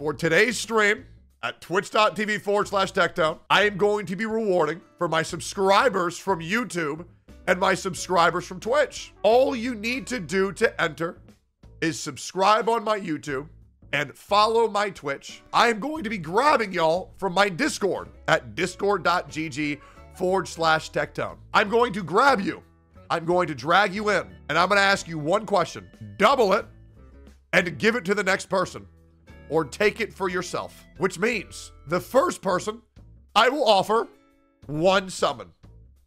for today's stream at twitch.tv forward slash tectone, I am going to be rewarding for my subscribers from YouTube and my subscribers from Twitch. All you need to do to enter is subscribe on my YouTube and follow my Twitch. I am going to be grabbing y'all from my Discord at discord.gg forward slash tectone. I'm going to grab you. I'm going to drag you in and I'm going to ask you one question. Double it and give it to the next person or take it for yourself, which means the first person I will offer one summon,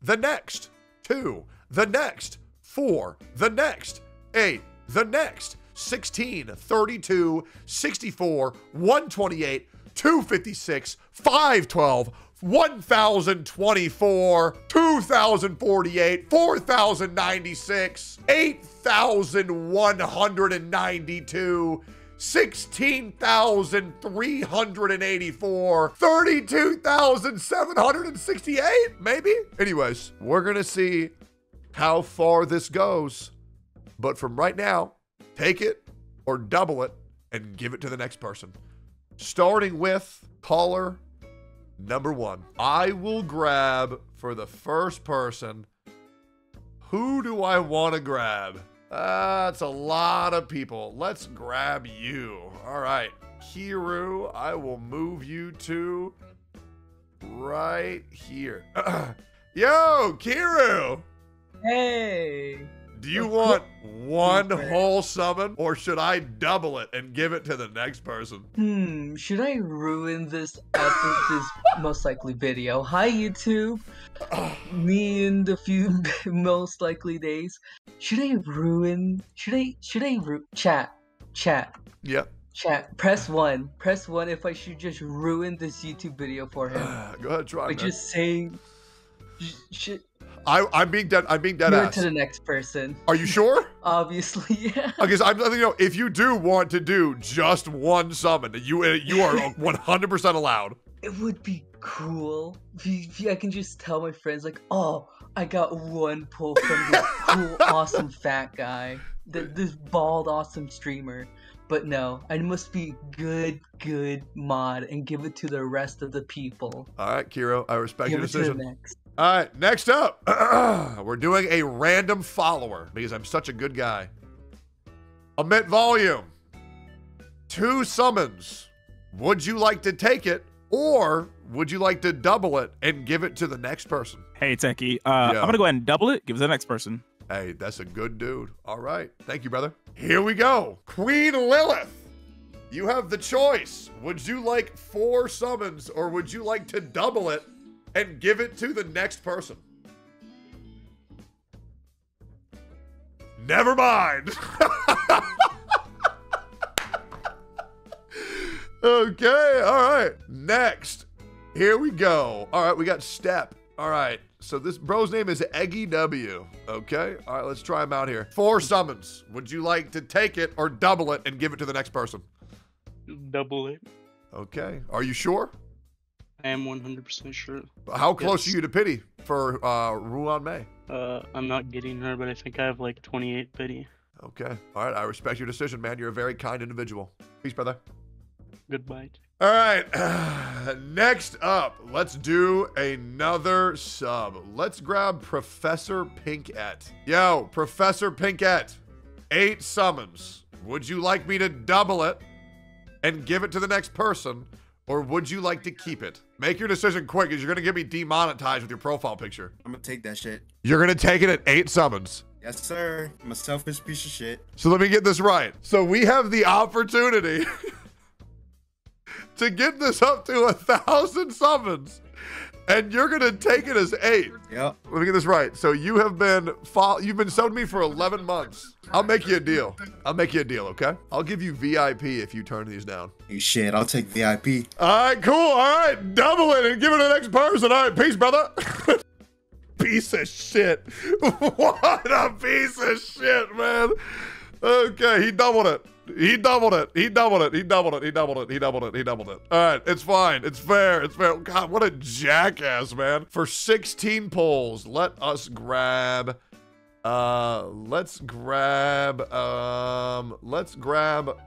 the next two, the next four, the next eight, the next 16, 32, 64, 128, 256, 512, 1024, 2048, 4096, 8192, 16,384, 32,768, maybe? Anyways, we're to see how far this goes. But from right now, take it or double it and give it to the next person. Starting with caller number one. I will grab for the first person. Who do I want to grab? That's a lot of people. Let's grab you. All right. Kiru, I will move you to right here. Yo, Kiru. Hey. Do you want one whole summon or should I double it and give it to the next person? Hmm, should I ruin this epic, this most likely video? Hi YouTube. Me in the few most likely days. Should I ruin should I should I ru- chat chat Yep. chat press 1. Press 1 if I should just ruin this YouTube video for him. Go ahead, try. By man. just saying sh- should I, I'm being dead. I'm being dead ass. to the next person. Are you sure? Obviously, yeah. Okay, so I'm letting you know if you do want to do just one summon, you uh, you are 100% allowed. It would be cool if, you, if you- I can just tell my friends like, oh, I got one pull from this cool, awesome fat guy, th- this bald, awesome streamer. But no, I must be good, good mod and give it to the rest of the people. All right, Kiro, I respect Give your it to the decision. All right, next up, we're doing a random follower because I'm such a good guy. Omit volume. Two summons. Would you like to take it or would you like to double it and give it to the next person? Hey, Techie. Uh, Yeah. I'm gonna go ahead and double it. Give it to the next person. Hey, that's a good dude. All right. Thank you, brother. Here we go. Queen Lilith. You have the choice. Would you like four summons or would you like to double it and give it to the next person? Never mind. okay. All right. Next. Here we go. All right. We got Step. All right. So this bro's name is Eggy W. Okay. All right. Let's try him out here. Four summons. Would you like to take it or double it and give it to the next person? Double it. Okay. Are you sure? I am 100% sure. How close Yes. are you to pity for uh, Ruan Mei? Uh, I'm not getting her, but I think I have like 28 pity. Okay. All right. I respect your decision, man. You're a very kind individual. Peace, brother. Goodbye. All right. Next up, let's do another sub. Let's grab Professor Pinkett. Yo, Professor Pinkett. Eight summons. Would you like me to double it and give it to the next person? Or would you like to keep it? Make your decision quick, because you're going to get me demonetized with your profile picture. I'm gonna take that shit. You're going to take it at eight summons. Yes, sir. I'm a selfish piece of shit. So let me get this right. So we have the opportunity to get this up to a thousand summons, and you're gonna take it as eight. Yep. Let me get this right. So you have been fo- you've been subbing me for 11 months. I'll make you a deal. I'll make you a deal, okay? I'll give you VIP if you turn these down. You shit. I'll take VIP. All right, cool. All right, double it and give it to the next person. All right, peace, brother. piece of shit. what a piece of shit, man. Okay, he doubled it. He doubled it. He doubled it. He doubled it. He doubled it. He doubled it. He doubled it. All right, it's fine. It's fair. It's fair. God, what a jackass, man. For 16 polls, let us grab. Uh, let's grab. Um, let's grab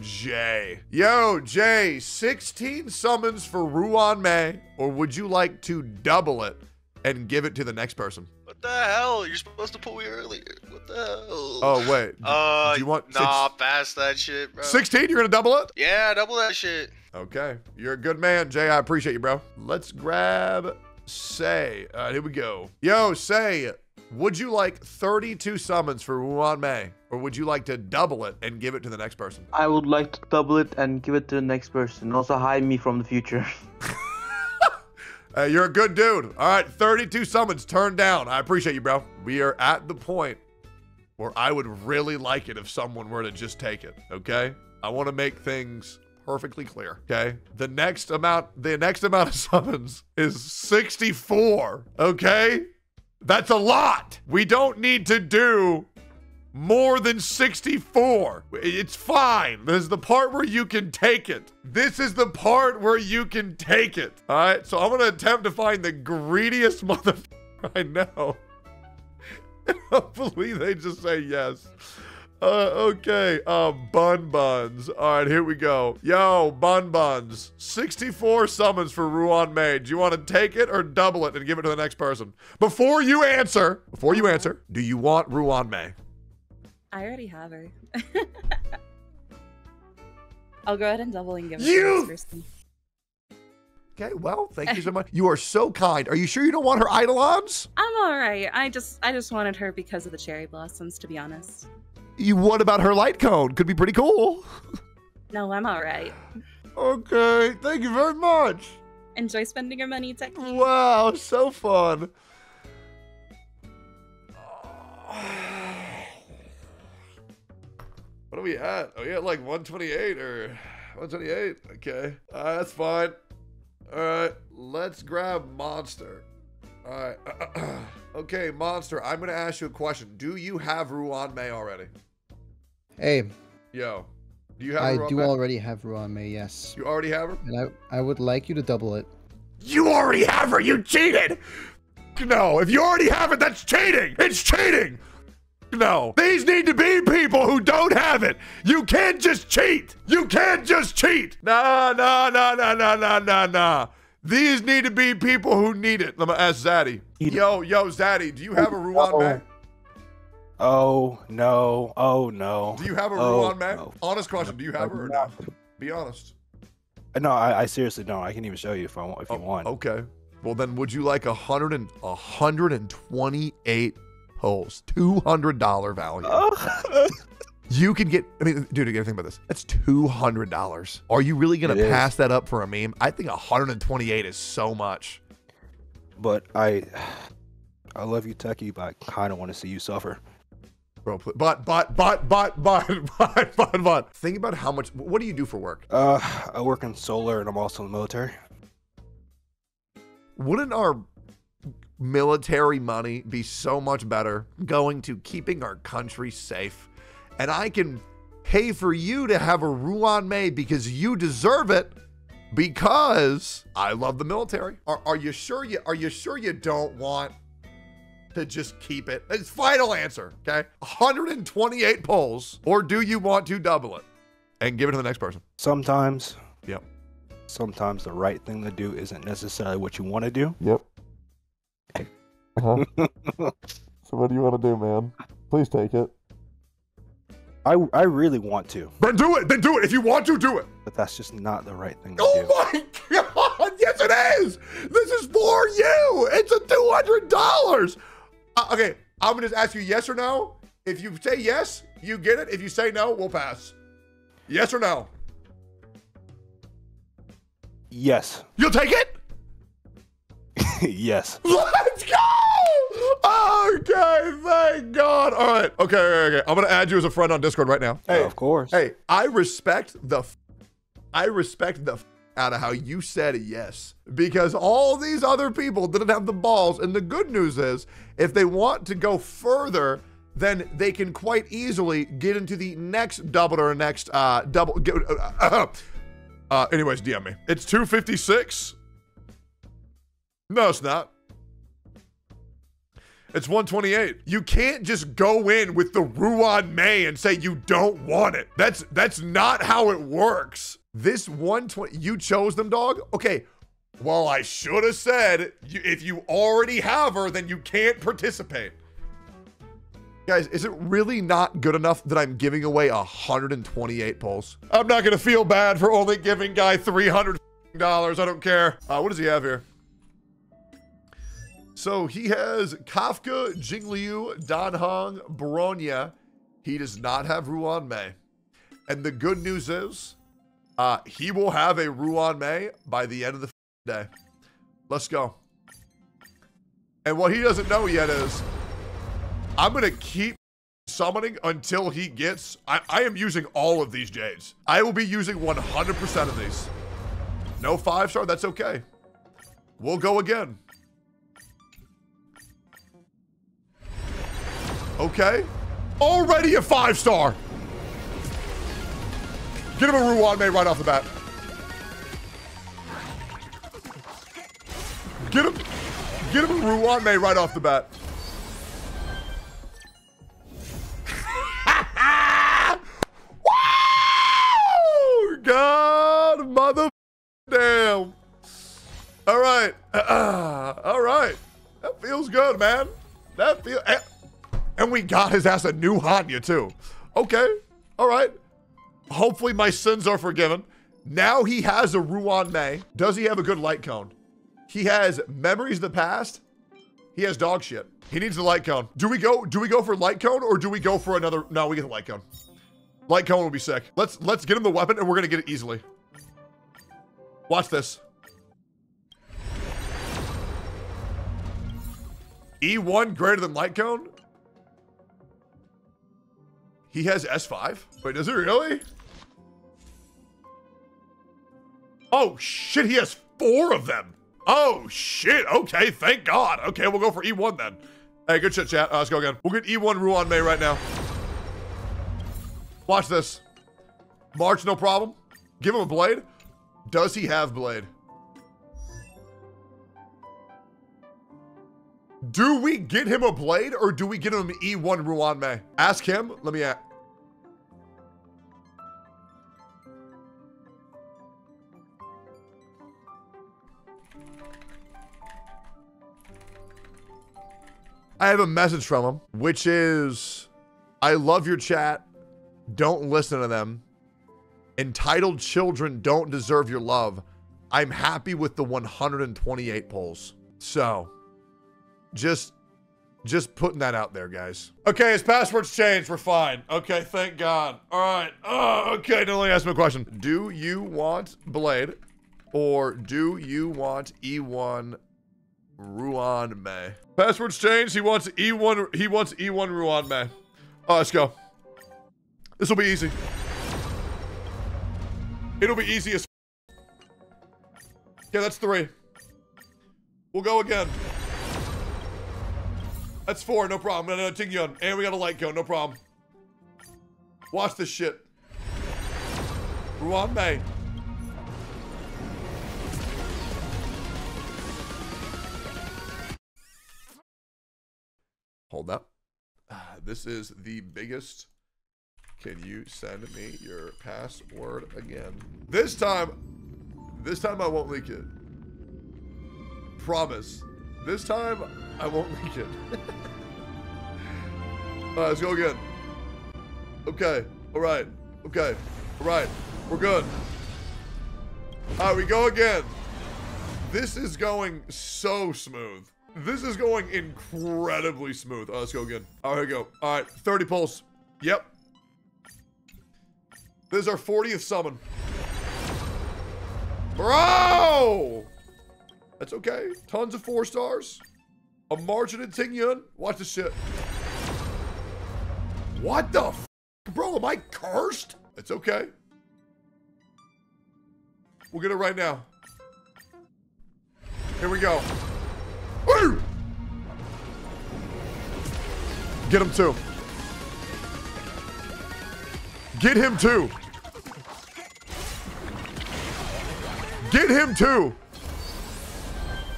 Jay. Yo, Jay, 16 summons for Ruan Mei, or would you like to double it and give it to the next person? What the hell? You're supposed to pull me earlier. What the hell? Oh, wait. Uh, do you want nah, six- pass that shit, bro. 16? You're going to double it? Yeah, double that shit. Okay. You're a good man, Jay. I appreciate you, bro. Let's grab Say. All right, here we go. Yo, Say, would you like 32 summons for Ruan Mei, or would you like to double it and give it to the next person? I would like to double it and give it to the next person. Also hide me from the future. Hey, you're a good dude. All right, 32 summons turned down. I appreciate you, bro. We are at the point where I would really like it if someone were to just take it, okay? I want to make things perfectly clear, okay? The next amount the next amount of summons is 64, okay? That's a lot. We don't need to do more than 64. It's fine. This is the part where you can take it. This is the part where you can take it. All right, so I'm going to attempt to find the greediest motherfucker I know. Hopefully they just say yes. Uh, okay, uh, Bun Buns. All right, here we go. Yo, Bun Buns. 64 summons for Ruan Mei. Do you want to take it or double it and give it to the next person? Before you answer, before you answer, do you want Ruan Mei? I already have her. I'll go ahead and double and give it You- to the person. Okay, well, thank you so much. You are so kind. Are you sure you don't want her eidolons? I'm all right. I just I just wanted her because of the cherry blossoms, to be honest. You what about her light cone? Could be pretty cool. No, I'm all right. Okay, thank you very much. Enjoy spending your money, Tech. Wow, so fun. What are we at? Are we at like 128 or 128? Okay. Uh, that's fine. All right. Let's grab Monster. All right. okay, Monster, I'm going to ask you a question. Do you have Ruan Mei already? Hey, Yo. Do you have I Ruan do May? already have Ruan Mei, yes. You already have her? And I, I would like you to double it. You already have her. You cheated. No, if you already have it, that's cheating. It's cheating. No, these need to be people who don't have it. You can't just cheat. You can't just cheat. Nah, nah, nah, nah, nah, nah, nah, nah. These need to be people who need it. Let me ask Zaddy. Yo, yo, Zaddy, do you have a Ruan Mei? Oh no! Oh no! Do you have a Oh, Ruan Mei? no. Honest question. Do you have her or not? Be honest. No, I, I seriously don't. I can even show you if I want. If you oh, want. Okay. Well, then, would you like a hundred and a hundred and twenty-eight hundred dollar value? You can get. I mean, dude, you gotta think about this. That's two hundred dollars. Are you really gonna It is. pass that up for a meme? I think hundred and twenty-eight is so much. but I, I love you, Techie, but I kind of want to see you suffer. Bro, but but but but but but but but think about how much. What do you do for work? Uh, I work in solar, and I'm also in the military. Wouldn't our military money be so much better going to keeping our country safe? And I can pay for you to have a Ruan Mei because you deserve it because I love the military. Are, are you sure you are you sure you don't want to just keep it? It's final answer, okay? 128 polls, or do you want to double it and give it to the next person? Sometimes. Yep. Sometimes the right thing to do isn't necessarily what you want to do. Yep. Uh-huh. so what do you want to do, man? Please take it. I I really want to, Then do it. Then do it. If you want to, do it. but that's just not the right thing to Oh do. Oh my God! Yes, it is. This is for you. It's a two hundred dollars. Uh, okay, I'm gonna just ask you yes or no. If you say yes, you get it. If you say no, we'll pass. Yes or no? Yes. You'll take it. yes. Let's go! Okay, thank Okay, okay, okay. I'm gonna add you as a friend on Discord right now. Hey, of course. Hey, I respect the, f- I respect the f- out of how you said yes because all these other people didn't have the balls. And the good news is, if they want to go further, then they can quite easily get into the next double or next uh double. Get, uh, uh, uh, anyways, DM me. It's 256. No, it's not. It's 128. You can't just go in with the Ruan Mei and say you don't want it. That's that's not how it works. This 120, you chose them, dog? Okay. Well, I should have said if you already have her, then you can't participate. Guys, is it really not good enough that I'm giving away 128 polls? I'm not gonna feel bad for only giving guy 300 dollars. I don't care. Uh, what does he have here? So he has Kafka, Jingliu, Dan Heng, Bronya. He does not have Ruan Mei. And the good news is, uh, he will have a Ruan Mei by the end of the day. Let's go. And what he doesn't know yet is, I'm going to keep summoning until he gets... I, I am using all of these Jades. I will be using 100% of these. No five star, that's okay. We'll go again. Okay. Already a five star. Get him a Ruan Mei right off the bat. Get him, get him a Ruan Mei right off the bat. Got his ass a new Hanya too. Okay, all right. Hopefully my sins are forgiven. Now he has a Ruan Mei. Does he have a good light cone? He has memories of the past. He has dog shit. He needs the light cone. Do we go? Do we go for light cone or do we go for another? No, we get the light cone. Light cone will be sick. Let's let's get him the weapon and we're gonna get it easily. Watch this. E1 greater than light cone. He has S5. Wait, does he really? Oh shit, he has four of them. Oh shit, okay, thank God. Okay, we'll go for E1 then. Hey, good shit, chat. Uh, let's go again. We'll get E1 Ruan Mei right now. Watch this. March, no problem. Give him a blade. Does he have blade? Do we get him a blade or do we get him an E1 Ruan Mei? Ask him. Let me ask. I have a message from him, which is I love your chat. Don't listen to them. Entitled children don't deserve your love. I'm happy with the 128 polls. So, just just putting that out there, guys. Okay, his password's changed. We're fine. Okay, thank God. All right. Oh, okay, now let me ask him a question. Do you want Blade or do you want E1 Ruan Mei? Password's changed. He wants E1. He wants E1 Ruan Mei. Oh, let's go. This will be easy. It'll be easy as. Okay, that's three. We'll go again. That's four, no problem. No, no, Tingyun. And we got a light cone, no problem. Watch this shit. Ruan Mei. Hold up. This is the biggest. Can you send me your password again? This time, this time I won't leak it. Promise. This time I won't leak it. All right, let's go again. Okay. All right. Okay. All right. We're good. All right, we go again. This is going so smooth. This is going incredibly smooth. Oh, let's go again. All right, here we go. All right, 30 pulls. Yep. This is our 40th summon. Bro! That's okay. Tons of four stars. A margin in Tingyun. Watch this shit. What the f? Bro, am I cursed? It's okay. We'll get it right now. Here we go. Woo! Get him too. Get him too. Get him too.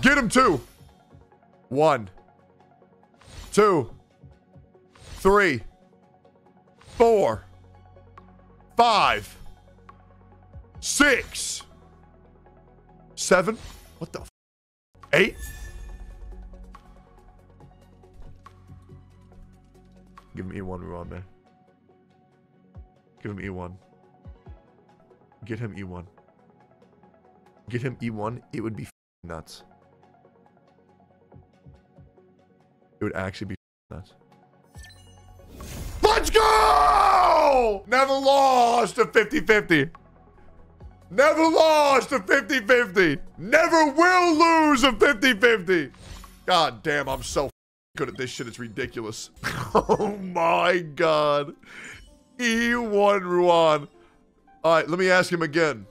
Get him too. One. two, three, four, five, six, seven. What the? Eight. Give him E1 Ruan, man. Give him E1. Get him E1. Get him E1. It would be nuts. It would actually be nuts. Let's go! Never lost a 50 50. Never lost a 50 50. Never will lose a 50 50. God damn, I'm so good at this shit. It's ridiculous. oh my god. E1 Ruan. All right, let me ask him again.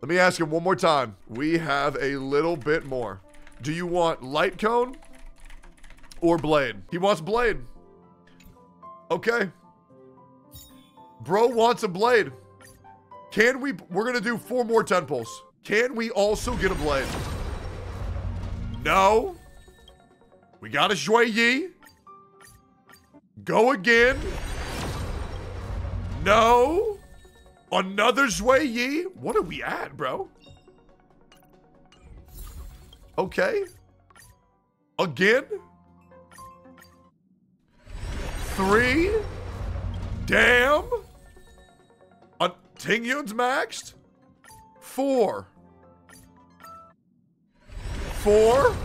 Let me ask him one more time. We have a little bit more. Do you want light cone or blade? He wants blade. Okay. Bro wants a blade. Can we? We're gonna do four more ten pulls. Can we also get a blade? No. We got a Xueyi. Go again. No. Another Xueyi. What are we at, bro? Okay. Again. Three. Damn. A Tingyun's maxed. Four. Four.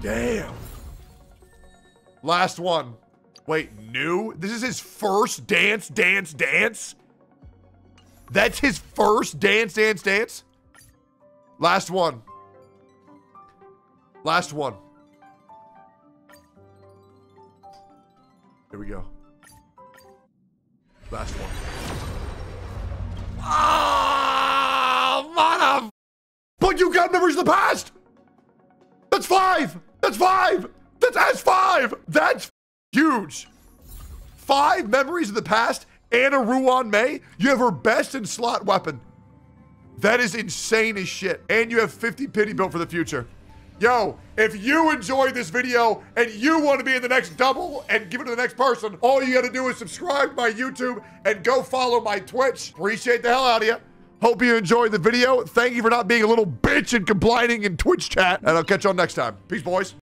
Damn. Last one. Wait, new? This is his first dance, dance, dance? That's his first dance, dance, dance? Last one. Last one. Here we go. Last one. Ah, mother. But you got memories of the past. That's five. That's five. That's that's five. That's huge. Five memories of the past and a Ruan Mei. You have her best in slot weapon. That is insane as shit. And you have 50 pity built for the future. Yo, if you enjoyed this video and you want to be in the next double and give it to the next person, all you got to do is subscribe to my YouTube and go follow my Twitch. Appreciate the hell out of you. Hope you enjoyed the video. Thank you for not being a little bitch and complaining in Twitch chat. And I'll catch y'all next time. Peace, boys.